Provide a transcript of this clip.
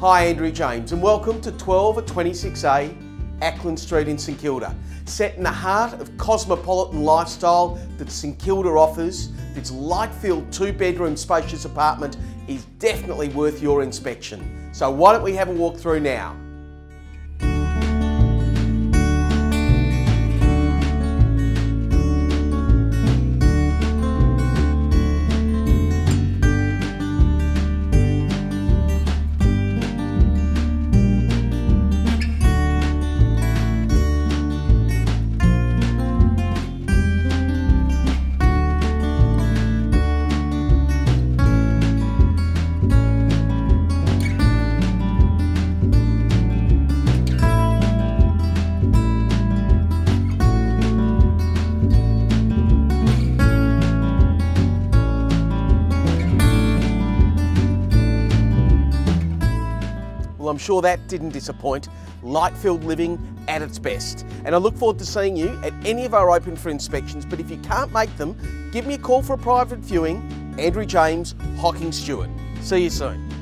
Hi, Andrew James, and welcome to 12 at 26A Acland Street in St Kilda. Set in the heart of cosmopolitan lifestyle that St Kilda offers, this light-filled two-bedroom spacious apartment is definitely worth your inspection. So why don't we have a walk through now? I'm sure that didn't disappoint. Light filled living at its best. And I look forward to seeing you at any of our open for inspections. But if you can't make them, give me a call for a private viewing. Andrew James, Hocking Stuart. See you soon.